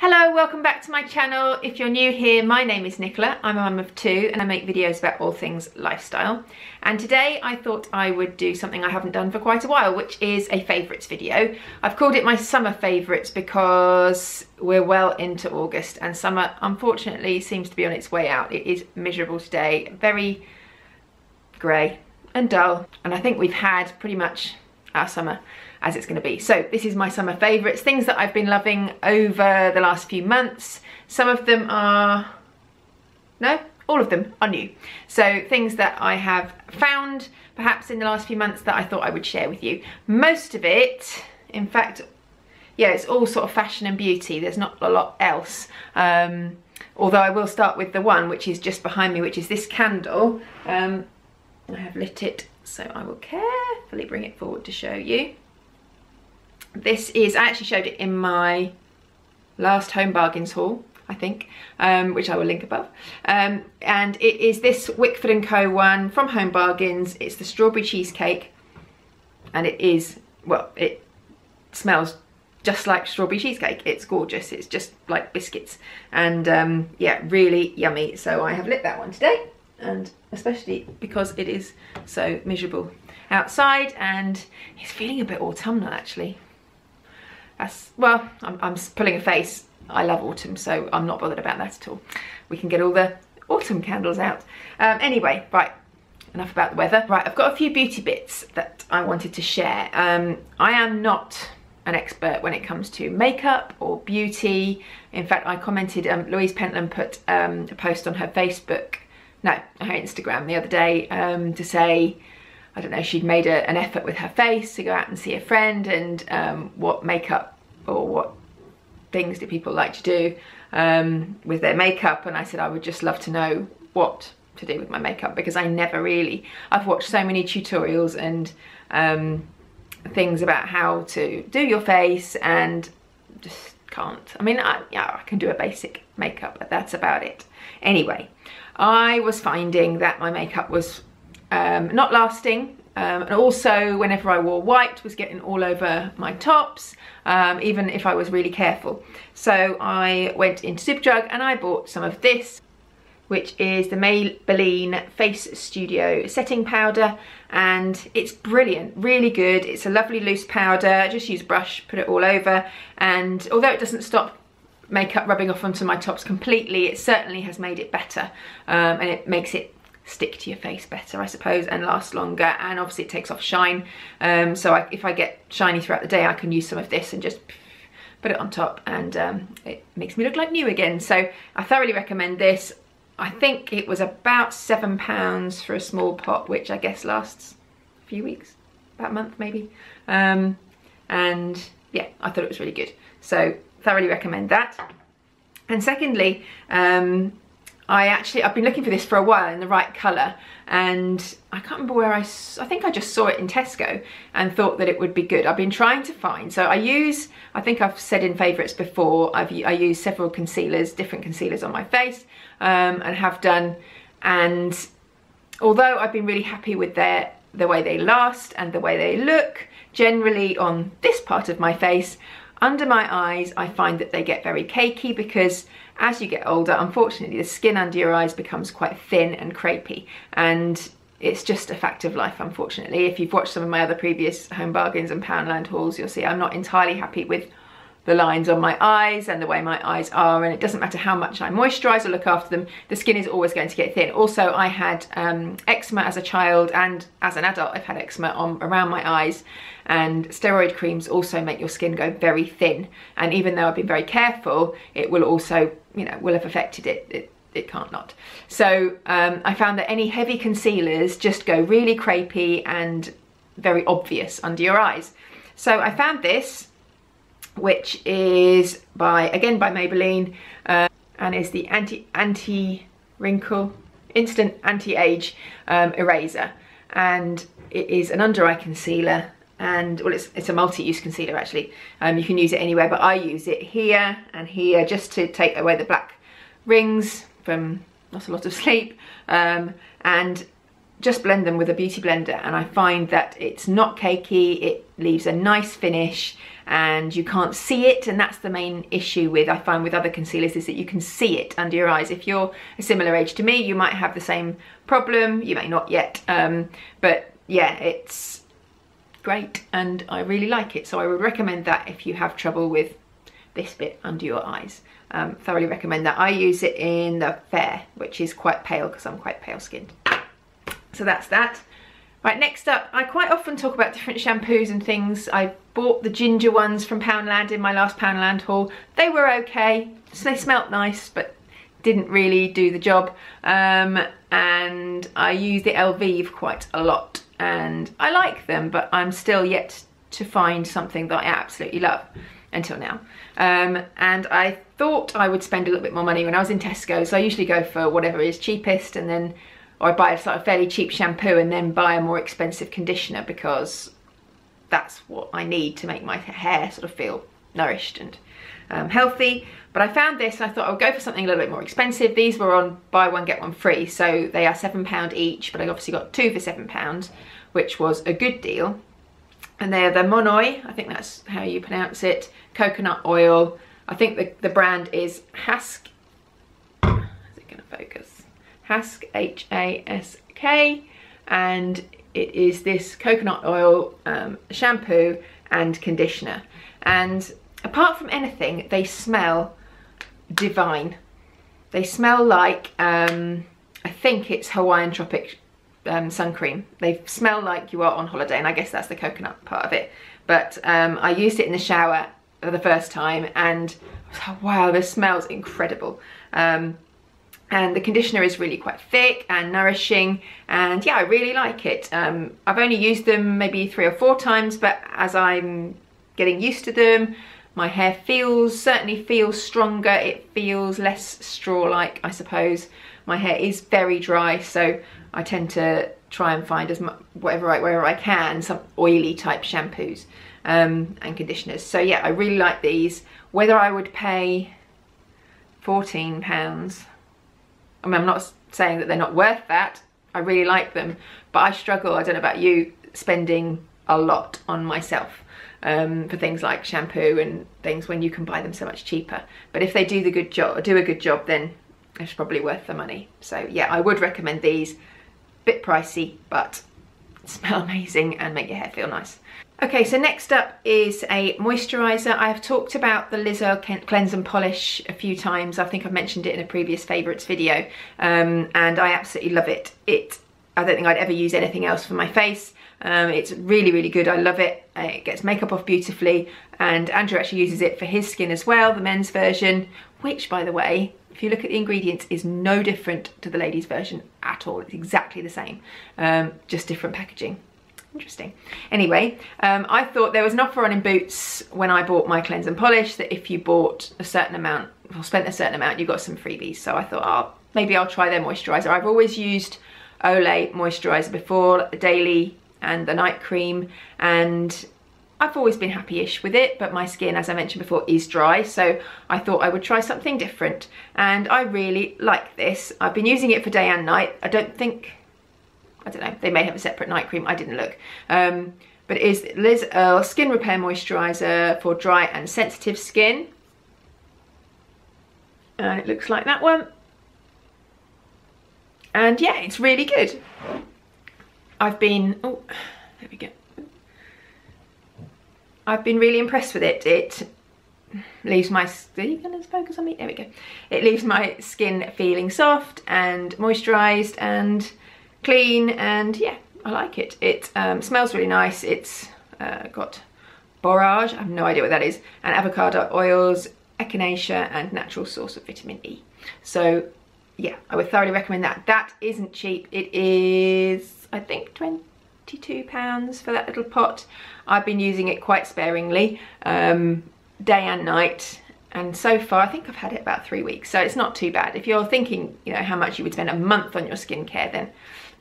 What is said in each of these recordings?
Hello, welcome back to my channel. If you're new here, my name is Nicola. I'm a mum of two and I make videos about all things lifestyle. And today I thought I would do something I haven't done for quite a while, which is a favourites video. I've called it my summer favourites because we're well into August and summer unfortunately seems to be on its way out. It is miserable today, very grey and dull. And I think we've had pretty much our summer as it's going to be. So this is my summer favourites, things that I've been loving over the last few months. Some of them are, no, all of them are new. So things that I have found perhaps in the last few months that I thought I would share with you. Most of it, in fact, yeah, it's all sort of fashion and beauty. There's not a lot else. Um, although I will start with the one which is just behind me, which is this candle. Um, I have lit it, so I will carefully bring it forward to show you. This is, I actually showed it in my last Home Bargains haul, I think, um, which I will link above. Um, and it is this Wickford & Co one from Home Bargains. It's the strawberry cheesecake. And it is, well, it smells just like strawberry cheesecake. It's gorgeous. It's just like biscuits. And um, yeah, really yummy. So I have lit that one today. And especially because it is so miserable outside and it's feeling a bit autumnal actually. Well, I'm, I'm pulling a face. I love autumn, so I'm not bothered about that at all. We can get all the autumn candles out. Um, anyway, right, enough about the weather. Right, I've got a few beauty bits that I wanted to share. Um, I am not an expert when it comes to makeup or beauty. In fact, I commented, um, Louise Pentland put um, a post on her Facebook, no, her Instagram the other day um, to say I don't know, she'd made a, an effort with her face to go out and see a friend and um, what makeup or what things do people like to do um, with their makeup and I said I would just love to know what to do with my makeup because I never really, I've watched so many tutorials and um, things about how to do your face and just can't. I mean, I, yeah, I can do a basic makeup, but that's about it. Anyway, I was finding that my makeup was um, not lasting. Um, and also whenever I wore white was getting all over my tops um, even if I was really careful. So I went into Superdrug and I bought some of this which is the Maybelline Face Studio setting powder. And it's brilliant, really good. It's a lovely loose powder, just use brush, put it all over. And although it doesn't stop makeup rubbing off onto my tops completely, it certainly has made it better um, and it makes it stick to your face better I suppose and last longer. And obviously it takes off shine. Um, so I, if I get shiny throughout the day I can use some of this and just put it on top and um, it makes me look like new again. So I thoroughly recommend this. I think it was about seven pounds for a small pot which I guess lasts a few weeks about a month maybe. Um, and yeah I thought it was really good. So thoroughly recommend that. And secondly um, I actually, I've been looking for this for a while in the right colour and I can't remember where I, I think I just saw it in Tesco and thought that it would be good. I've been trying to find, so I use, I think I've said in favourites before, I've, I use several concealers, different concealers on my face um, and have done and although I've been really happy with their the way they last and the way they look generally on this part of my face under my eyes I find that they get very cakey because as you get older, unfortunately, the skin under your eyes becomes quite thin and crepey. And it's just a fact of life, unfortunately. If you've watched some of my other previous Home Bargains and Poundland hauls, you'll see I'm not entirely happy with the lines on my eyes and the way my eyes are and it doesn't matter how much I moisturize or look after them the skin is always going to get thin also I had um, eczema as a child and as an adult I've had eczema on around my eyes and steroid creams also make your skin go very thin and even though I've been very careful it will also you know will have affected it, it it can't not. So um, I found that any heavy concealers just go really crepey and very obvious under your eyes. So I found this which is by, again by Maybelline, uh, and is the anti, anti-wrinkle, instant anti-age um, eraser. And it is an under eye concealer and well it's, it's a multi-use concealer actually um, you can use it anywhere but I use it here and here just to take away the black rings from not a lot of sleep um, and just blend them with a beauty blender and I find that it's not cakey, it leaves a nice finish and you can't see it and that's the main issue with I find with other concealers is that you can see it under your eyes. If you're a similar age to me you might have the same problem, you may not yet, um, but yeah it's great and I really like it so I would recommend that if you have trouble with this bit under your eyes. Um, thoroughly recommend that. I use it in the Fair which is quite pale because I'm quite pale skinned. So that's that. Right, next up, I quite often talk about different shampoos and things. I bought the ginger ones from Poundland in my last Poundland haul. They were okay, so they smelt nice, but didn't really do the job. Um, and I use the Elvive quite a lot and I like them, but I'm still yet to find something that I absolutely love until now. Um, and I thought I would spend a little bit more money when I was in Tesco, so I usually go for whatever is cheapest and then or I buy a sort of fairly cheap shampoo and then buy a more expensive conditioner because that's what I need to make my hair sort of feel nourished and um, healthy. But I found this and I thought I would go for something a little bit more expensive. These were on buy one, get one free. So they are £7 each, but I obviously got two for £7, which was a good deal. And they're the Monoi, I think that's how you pronounce it, coconut oil. I think the, the brand is Hask, is it gonna focus? Hask, H-A-S-K, and it is this coconut oil um, shampoo and conditioner. And apart from anything, they smell divine. They smell like, um, I think it's Hawaiian Tropic um, sun cream. They smell like you are on holiday, and I guess that's the coconut part of it. But um, I used it in the shower for the first time, and I was like, wow, this smells incredible. Um, and the conditioner is really quite thick and nourishing. And yeah I really like it. Um, I've only used them maybe three or four times but as I'm getting used to them my hair feels certainly feels stronger. It feels less straw-like I suppose. My hair is very dry so I tend to try and find as much whatever I, wherever I can some oily type shampoos um, and conditioners. So yeah I really like these. Whether I would pay 14 pounds I mean, I'm not saying that they're not worth that. I really like them, but I struggle, I don't know about you, spending a lot on myself um, for things like shampoo and things when you can buy them so much cheaper. But if they do the good job, do a good job, then it's probably worth the money. So yeah, I would recommend these. Bit pricey, but smell amazing and make your hair feel nice. Okay, so next up is a moisturiser. I have talked about the Liz Earle Cleanse and Polish a few times. I think I've mentioned it in a previous favourites video um, and I absolutely love it. It, I don't think I'd ever use anything else for my face. Um, it's really, really good. I love it. Uh, it gets makeup off beautifully and Andrew actually uses it for his skin as well, the men's version, which by the way, if you look at the ingredients, is no different to the ladies version at all. It's exactly the same, um, just different packaging. Interesting. Anyway, um, I thought there was an offer on in Boots when I bought my cleanse and polish that if you bought a certain amount or spent a certain amount, you got some freebies. So I thought, oh, maybe I'll try their moisturiser. I've always used Olay moisturiser before, the daily and the night cream, and I've always been happy-ish with it, but my skin, as I mentioned before, is dry, so I thought I would try something different. And I really like this. I've been using it for day and night. I don't think I don't know, they may have a separate night cream, I didn't look. Um, but it is Liz Earle Skin Repair Moisturiser for dry and sensitive skin. And it looks like that one. And yeah, it's really good. I've been, oh, there we go. I've been really impressed with it. It leaves my skin as focus on me? There we go. It leaves my skin feeling soft and moisturized and clean and yeah i like it. It um, smells really nice. It's uh, got borage i have no idea what that is and avocado oils echinacea and natural source of vitamin e. So yeah i would thoroughly recommend that. That isn't cheap. It is i think 20 £52 for that little pot. I've been using it quite sparingly, um, day and night. And so far, I think I've had it about three weeks, so it's not too bad. If you're thinking, you know, how much you would spend a month on your skincare, then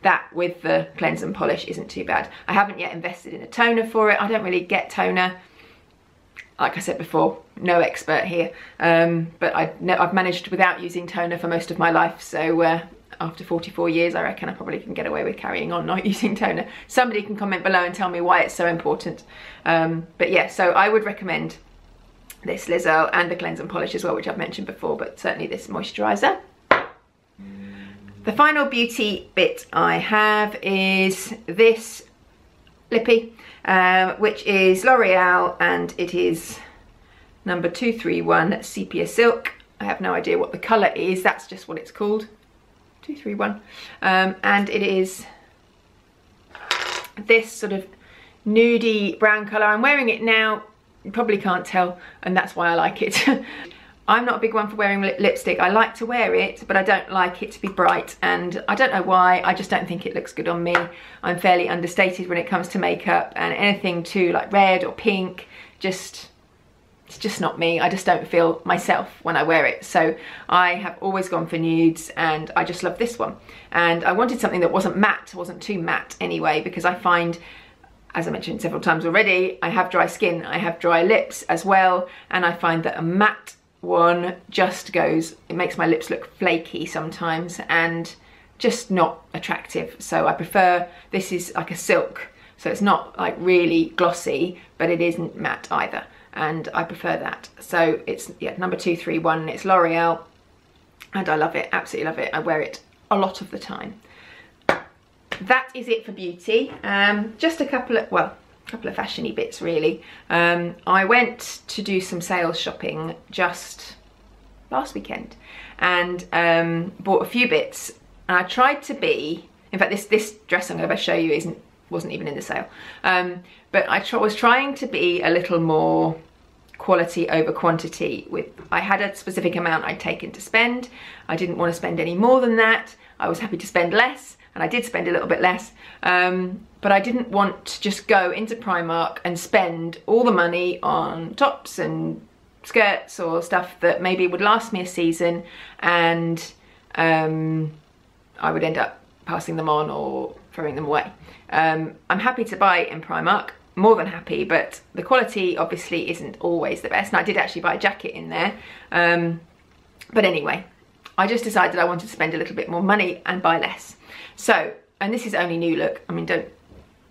that with the cleanse and polish isn't too bad. I haven't yet invested in a toner for it. I don't really get toner. Like I said before, no expert here, um, but I, have managed without using toner for most of my life, so uh, after 44 years, I reckon I probably can get away with carrying on not using toner. Somebody can comment below and tell me why it's so important. Um, but yeah, so I would recommend this Liz Earle and the cleanse and polish as well, which I've mentioned before, but certainly this moisturiser. The final beauty bit I have is this lippy, uh, which is L'Oreal and it is number 231 Sepia Silk. I have no idea what the colour is, that's just what it's called. 231. Um, and it is this sort of nudie brown colour. I'm wearing it now, you probably can't tell, and that's why I like it. I'm not a big one for wearing lip lipstick. I like to wear it, but I don't like it to be bright. And I don't know why, I just don't think it looks good on me. I'm fairly understated when it comes to makeup and anything too like red or pink, just, it's just not me. I just don't feel myself when I wear it. So I have always gone for nudes and I just love this one. And I wanted something that wasn't matte, wasn't too matte anyway, because I find as I mentioned several times already, I have dry skin, I have dry lips as well, and I find that a matte one just goes, it makes my lips look flaky sometimes and just not attractive. So I prefer, this is like a silk, so it's not like really glossy, but it isn't matte either. And I prefer that. So it's yeah number 231, it's L'Oreal, and I love it, absolutely love it. I wear it a lot of the time. That is it for beauty. Um, just a couple of, well, a couple of fashiony bits really. Um, I went to do some sales shopping just last weekend and um, bought a few bits and I tried to be, in fact this, this dress I'm going to show you isn't wasn't even in the sale, um, but I was trying to be a little more quality over quantity. With I had a specific amount I'd taken to spend. I didn't want to spend any more than that. I was happy to spend less and I did spend a little bit less. Um, but I didn't want to just go into Primark and spend all the money on tops and skirts or stuff that maybe would last me a season and um, I would end up passing them on or throwing them away. Um, I'm happy to buy in Primark, more than happy, but the quality obviously isn't always the best. And I did actually buy a jacket in there. Um, but anyway, I just decided I wanted to spend a little bit more money and buy less. So, and this is only new look. I mean, don't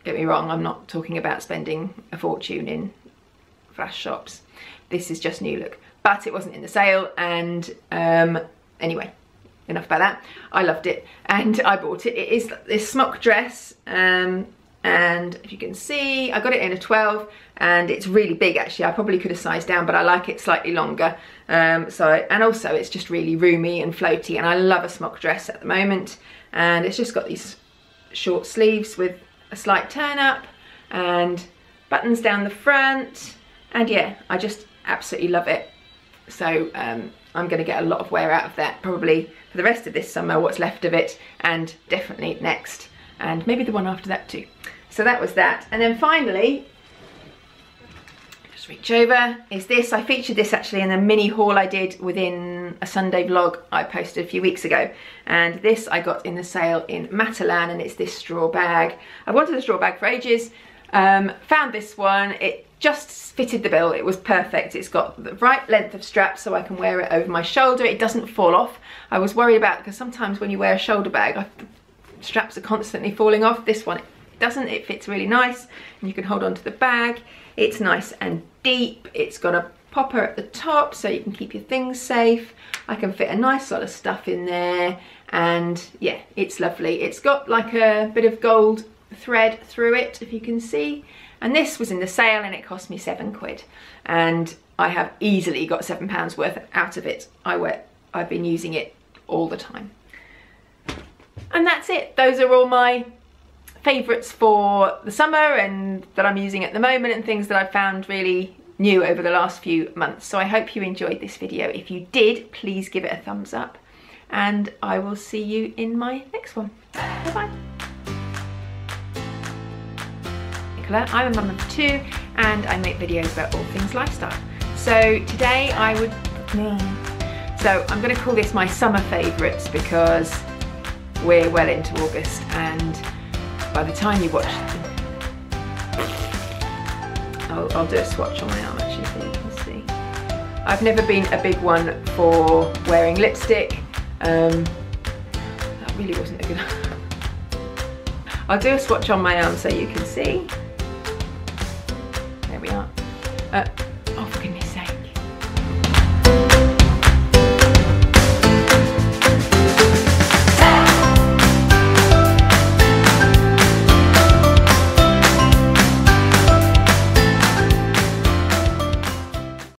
get me wrong, I'm not talking about spending a fortune in flash shops. This is just new look. But it wasn't in the sale and um, anyway, enough about that. I loved it and I bought it. It is this smock dress um, and if you can see, I got it in a 12 and it's really big actually. I probably could have sized down, but I like it slightly longer. Um, so, and also it's just really roomy and floaty and I love a smock dress at the moment and it's just got these short sleeves with a slight turn up and buttons down the front and yeah I just absolutely love it so um, I'm going to get a lot of wear out of that probably for the rest of this summer what's left of it and definitely next and maybe the one after that too so that was that and then finally just reach over is this. I featured this actually in a mini haul I did within a Sunday vlog I posted a few weeks ago. And this I got in the sale in Matalan and it's this straw bag. I've wanted a straw bag for ages. Um, found this one. It just fitted the bill. It was perfect. It's got the right length of strap so I can wear it over my shoulder. It doesn't fall off. I was worried about because sometimes when you wear a shoulder bag, I, straps are constantly falling off. This one doesn't. It fits really nice and you can hold on to the bag. It's nice and deep. It's got a popper at the top so you can keep your things safe. I can fit a nice lot of stuff in there and yeah, it's lovely. It's got like a bit of gold thread through it, if you can see. And this was in the sale and it cost me seven quid. And I have easily got seven pounds worth out of it. I wear, I've been using it all the time. And that's it. Those are all my favourites for the summer and that I'm using at the moment and things that I've found really new over the last few months. So I hope you enjoyed this video. If you did, please give it a thumbs up and I will see you in my next one. Bye bye. Nicola, I'm a mum of two and I make videos about all things lifestyle. So today I would, so I'm gonna call this my summer favourites because we're well into August and by the time you watch I'll, I'll do a swatch on my arm actually so you can see. I've never been a big one for wearing lipstick. Um, really wasn't a good I'll do a swatch on my arm so you can see. There we are. Uh,